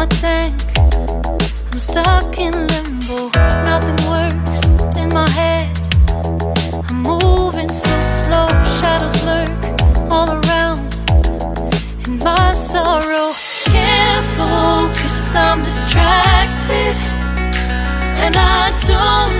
my tank. I'm stuck in limbo, nothing works in my head. I'm moving so slow, shadows lurk all around. In my sorrow, can't focus, I'm distracted. And I don't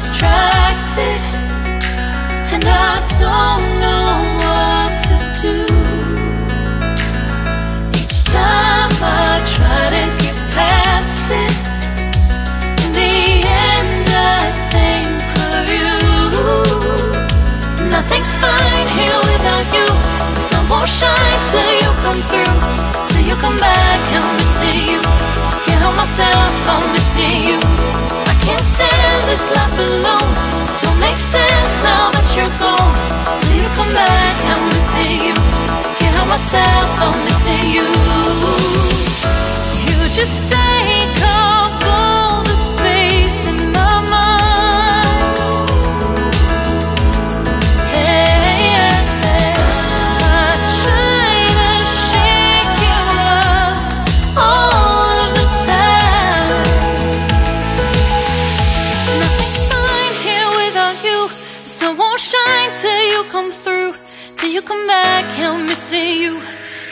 Distracted, and I don't sense now that you're gone.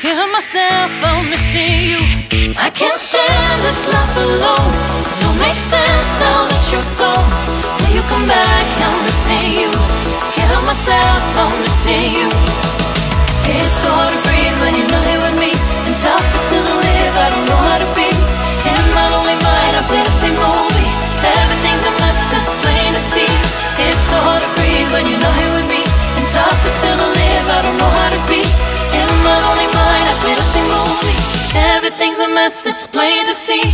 Help myself, I'm missing you. I can't stand this life alone. Don't make sense now that you're gone. Till you come back, I'm missing you. Can't help myself, I'm missing you. It's hard to breathe when you're not mess, it's plain to see.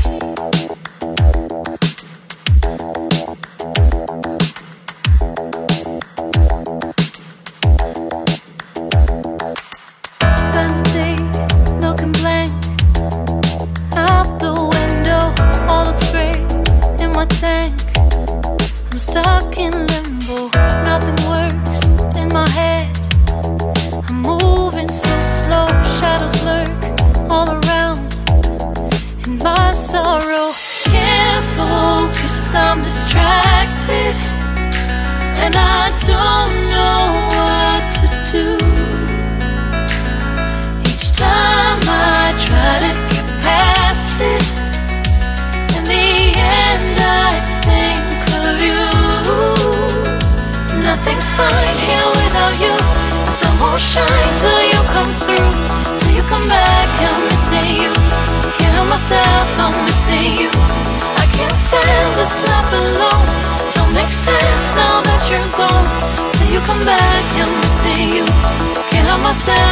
Spend a day looking blank out the window. All looks great in my tank. I'm stuck in limbo. Nothing works in my head. I'm moving so slow. Shadows lurk I'm distracted, and I don't know what to do. Each time I try to get past it, in the end I think of you. Nothing's fine here without you. The sun won't shine till you come through. Till you come back, I'm missing you. Can't help myself, I'm missing you. Can't stand this life alone. Don't make sense now that you're gone. Till you come back, I'm missing you. Can't help myself,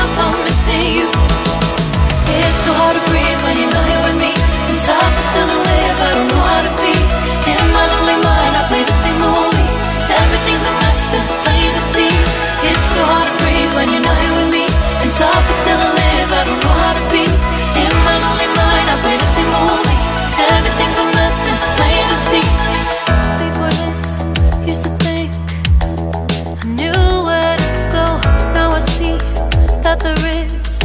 there is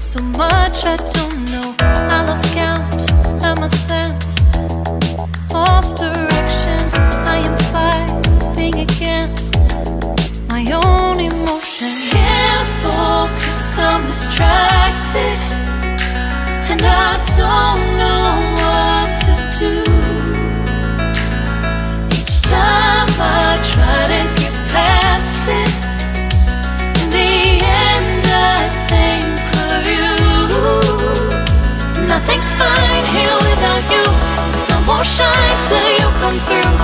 so much I don't know. I lost count and my sense of direction. I am fighting against my own emotion. Can't focus, I'm distracted, and I don't know. Won't shine till you come through.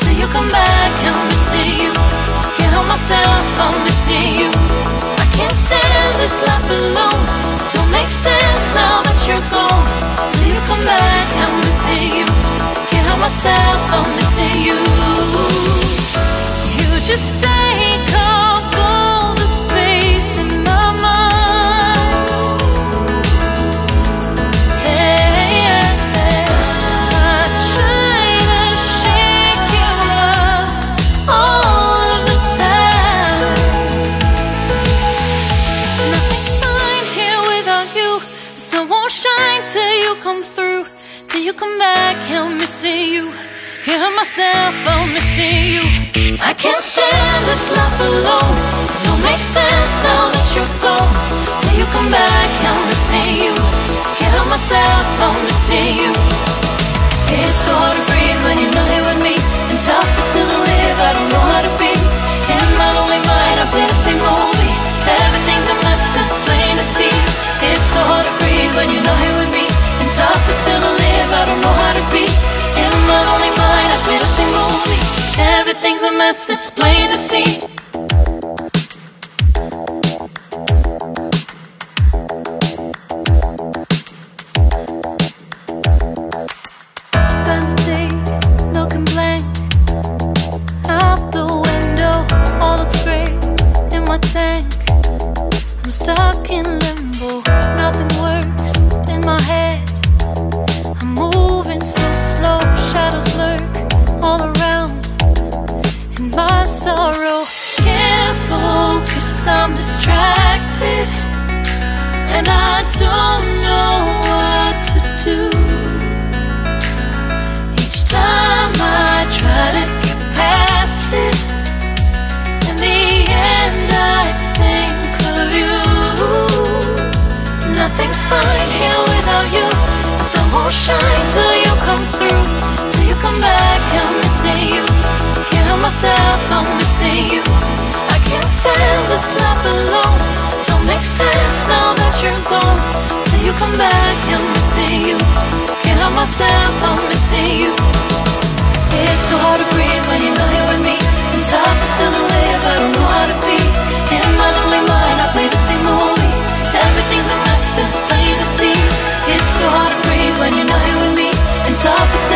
Till you come back, I'm missing you. Can't help myself, I'm missing you. I can't stand this life alone. Don't make sense now that you're gone. Can't help myself, I'm missing you. I can't stand this life alone. Don't make sense now that you're gone. Till you come back, I'm missing you. Can't help myself, I'm missing you. It's so hard to breathe when you're not here It's plain to see. Spend a day looking blank out the window. All looks in my tank. I'm stuck in I'm distracted, and I don't know what to do. Each time I try to get past it, in the end I think of you. Nothing's fine here without you. The sun won't shine till you come through. Till you come back, I'm missing you. Can't help myself, I'm missing you. Can't stand this life alone. Don't make sense now that you're gone. Till you come back, I'm missing you. Can't help myself, I'm missing you. It's so hard to breathe when you're not here with me. And tough is still to live, I don't know how to be. In my lonely mind, I play the same movie. Everything's a mess, it's plain to see. It's so hard to breathe when you're not here with me. And tough is still